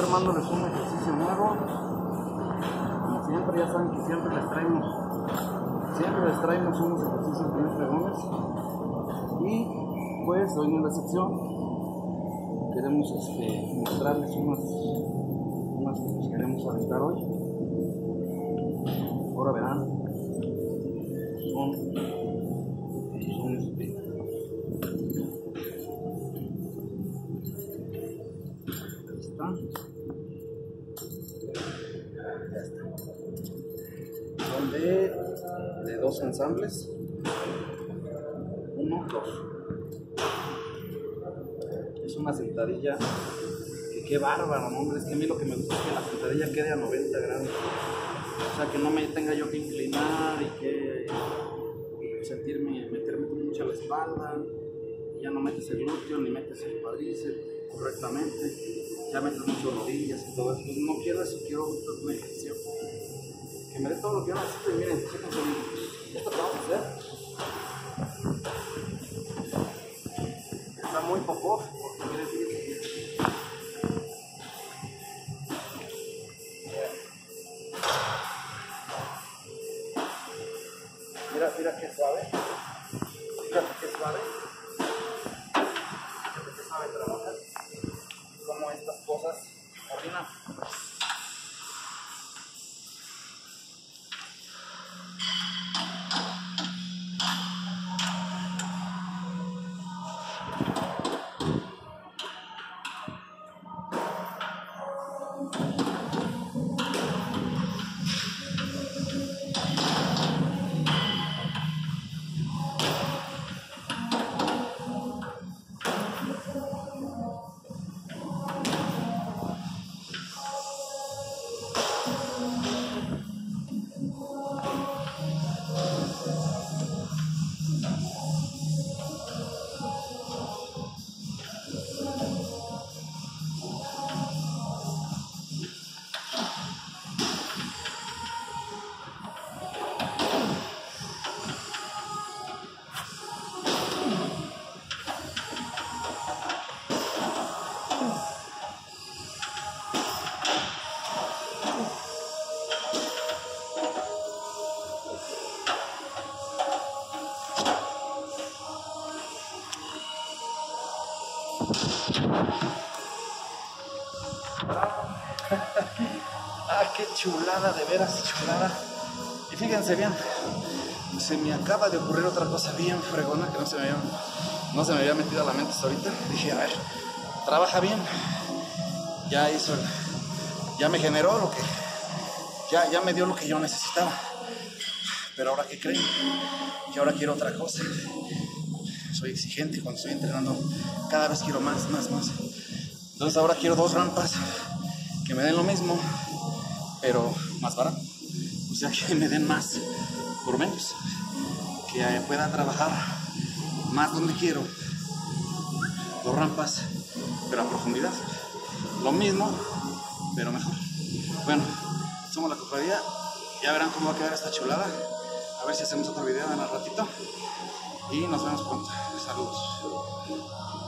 armándoles un ejercicio nuevo. Como siempre, ya saben que siempre les traemos, siempre les traemos unos ejercicios bien fregones. Y pues hoy es la excepción. Queremos este, mostrarles unas, unas que nos queremos aventar hoy. Ahora verán. Son, son este, está. Son de, de dos ensambles. Uno, dos. Es una sentadilla que qué bárbaro, ¿no, hombre. Es que a mí lo que me gusta es que la sentadilla quede a 90 grados. O sea, que no me tenga yo que inclinar y que sentirme, meterme mucho a la espalda. Ya no metes el glúteo ni metes el cuádriceps correctamente. Ya metes mucho rodillas y todo eso. Pues no quiero eso, quiero un dé todo lo que yo necesito. Miren. Esto que vamos a hacer está muy poco. Miren, fíjense. Mira, mira qué suave. Fíjate qué suave. Fíjate qué suave trabajar. Como estas cosas Ah, qué chulada, de veras, chulada. Y fíjense bien, se me acaba de ocurrir otra cosa bien fregona que no se me había, no se me había metido a la mente hasta ahorita. Dije, a ver, trabaja bien. Ya hizo, el- ya me generó lo que, ya, ya me dio lo que yo necesitaba. Pero ahora, ¿qué creen? Que ahora quiero otra cosa. Soy exigente cuando estoy entrenando. Cada vez quiero más, más, más. Entonces ahora quiero dos rampas que me den lo mismo, pero más barato. O sea, que me den más por menos. Que pueda trabajar más donde quiero. Dos rampas, pero a profundidad. Lo mismo, pero mejor. Bueno, somos la cofradía. Ya verán cómo va a quedar esta chulada. A ver si hacemos otro video en el ratito. Y nos vemos pronto. Saludos.